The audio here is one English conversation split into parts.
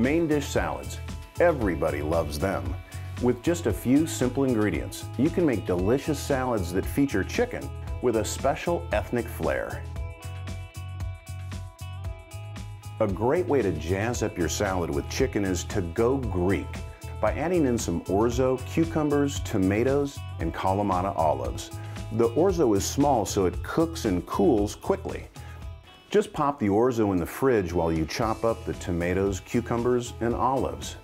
Main dish salads. Everybody loves them. With just a few simple ingredients, you can make delicious salads that feature chicken with a special ethnic flair. A great way to jazz up your salad with chicken is to go Greek by adding in some orzo, cucumbers, tomatoes, and Kalamata olives. The orzo is small so it cooks and cools quickly. Just pop the orzo in the fridge while you chop up the tomatoes, cucumbers, and olives.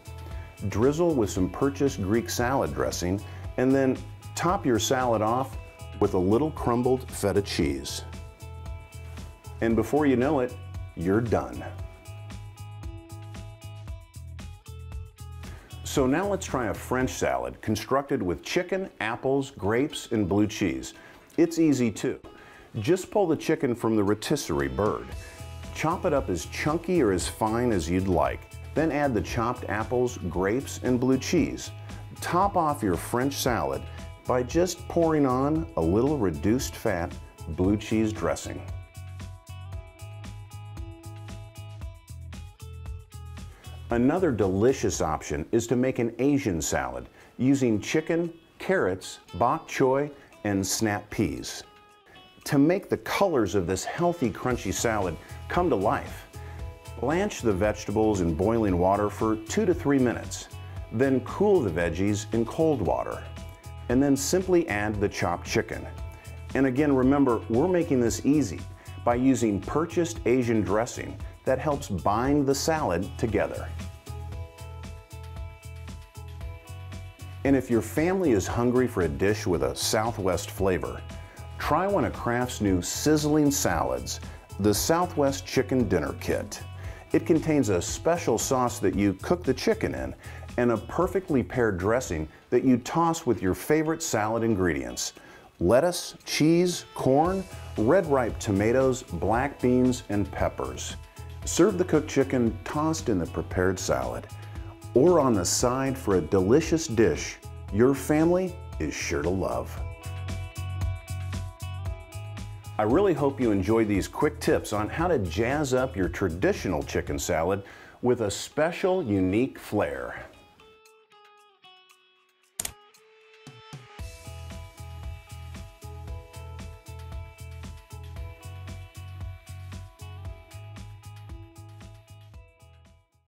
Drizzle with some purchased Greek salad dressing, and then top your salad off with a little crumbled feta cheese. And before you know it, you're done. So now let's try a French salad constructed with chicken, apples, grapes, and blue cheese. It's easy too. Just pull the chicken from the rotisserie bird. Chop it up as chunky or as fine as you'd like. Then add the chopped apples, grapes, and blue cheese. Top off your French salad by just pouring on a little reduced fat blue cheese dressing. Another delicious option is to make an Asian salad using chicken, carrots, bok choy, and snap peas to make the colors of this healthy, crunchy salad come to life. Blanch the vegetables in boiling water for two to three minutes. Then cool the veggies in cold water. And then simply add the chopped chicken. And again, remember, we're making this easy by using purchased Asian dressing that helps bind the salad together. And if your family is hungry for a dish with a Southwest flavor, Try one of Kraft's new sizzling salads, the Southwest Chicken Dinner Kit. It contains a special sauce that you cook the chicken in and a perfectly paired dressing that you toss with your favorite salad ingredients. Lettuce, cheese, corn, red ripe tomatoes, black beans, and peppers. Serve the cooked chicken tossed in the prepared salad or on the side for a delicious dish your family is sure to love. I really hope you enjoyed these quick tips on how to jazz up your traditional chicken salad with a special, unique flair.